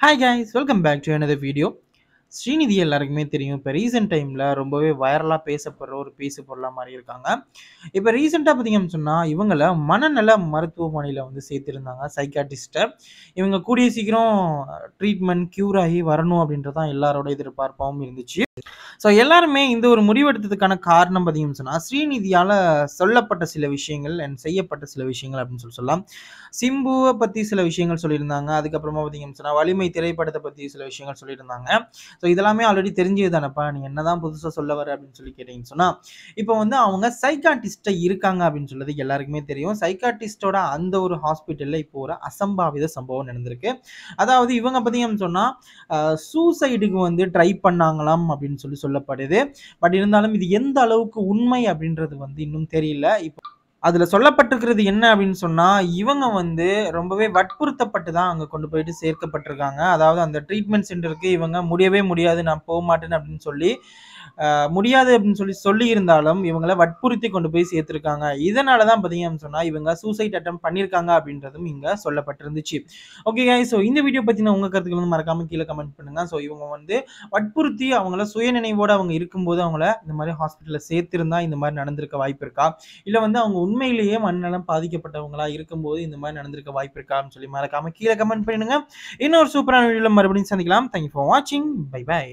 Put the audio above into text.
Hi guys welcome back to எனது video Srinidhi எல்லாருக்குமே தெரியும் இப்போ ரீசெண்ட் டைமில் ரொம்பவே வைரலாக பேசப்படுற ஒரு பேசு பொருளாக மாறி இருக்காங்க. இப்போ ரீசெண்டாக பார்த்தீங்கன்னு சொன்னால் இவங்களை மனநல மருத்துவமனையில் வந்து சேர்த்துருந்தாங்க சைக்காட்டிஸ்ட்டை இவங்க கூடிய சீக்கிரம் ட்ரீட்மெண்ட் க்யூர் ஆகி வரணும் அப்படின்றதான் எல்லாரோட எதிர்பார்ப்பாகவும் இருந்துச்சு. ஸோ எல்லாருமே இந்த ஒரு முடிவெடுத்ததுக்கான காரணம் பார்த்தீங்கன்னு சொன்னால் ஸ்ரீநிதியால் சொல்லப்பட்ட சில விஷயங்கள் அண்ட் செய்யப்பட்ட சில விஷயங்கள் அப்படின்னு சொல்லி சொல்லலாம். சிம்புவை பற்றி சில விஷயங்கள் சொல்லியிருந்தாங்க. அதுக்கப்புறமா பார்த்தீங்கன்னு சொன்னால் வலிமை திரைப்படத்தை பற்றி சில விஷயங்கள் சொல்லியிருந்தாங்க. ஸோ இதெல்லாமே ஆல்ரெடி தெரிஞ்சது தானப்பா நீ என்னதான் புதுசாக சொல்ல வர அப்படின்னு சொல்லி கேட்டீங்கன்னு சொன்னால் இப்போ வந்து அவங்க சைக்காட்டிஸ்ட்டை இருக்காங்க அப்படின்னு சொல்றது எல்லாருக்குமே தெரியும். சைக்காட்டிஸ்டோட அந்த ஒரு ஹாஸ்பிட்டலில் இப்போ ஒரு அசம்பாவித சம்பவம் நடந்திருக்கு. அதாவது இவங்க பார்த்தீங்கன்னு சொன்னால் சூசைடுக்கு வந்து ட்ரை பண்ணாங்களாம் அப்படின்னு சொல்லி சொல்லப்படுது. பட் இருந்தாலும் இது எந்த அளவுக்கு உண்மை அப்படின்றது வந்து இன்னும் தெரியல. இப்போ அதில் சொல்லப்பட்டிருக்கிறது என்ன அப்படின்னு சொன்னால் இவங்க வந்து ரொம்பவே வற்புறுத்தப்பட்டு தான் அங்கே கொண்டு போயிட்டு சேர்க்கப்பட்டிருக்காங்க. அதாவது அந்த ட்ரீட்மெண்ட் சென்டருக்கு இவங்க முடியவே முடியாது நான் போக மாட்டேன் அப்படின்னு சொல்லி முடியாது அப்படின்னு சொல்லி சொல்லி இருந்தாலும் இவங்கள வற்புறுத்தி கொண்டு போய் சேர்த்துருக்காங்க. இதனால தான் பார்த்தீங்கன்னு சொன்னால் இவங்க சூசைட் அட்டம் பண்ணியிருக்காங்க அப்படின்றதும் இங்கே சொல்லப்பட்டிருந்துச்சு. ஓகே ஸோ இந்த வீடியோ பற்றின உங்கள் கருத்துக்கள் வந்து மறக்காமல் கீழே கமெண்ட் பண்ணுங்க. ஸோ இவங்க வந்து வற்புறுத்தி அவங்கள சுயநினைவோடு அவங்க இருக்கும்போது அவங்கள இந்த மாதிரி ஹாஸ்பிட்டலில் சேர்த்துருந்தா இந்த மாதிரி நடந்திருக்க வாய்ப்பு இருக்கா? இல்லை வந்து அவங்க உண்மையிலேயே மனநலம் பாதிக்கப்பட்டவங்களா இருக்கும்போது இந்த மாதிரி நடந்திருக்க வாய்ப்பு இருக்கான்னு சொல்லி மறக்காம கீழே கமெண்ட் பண்ணிடுங்க. இன்னொரு சூப்பரான வீடியோவில் மறுபடியும் சந்திக்கலாம். தேங்க்யூ ஃபார் வாட்சிங் பை பை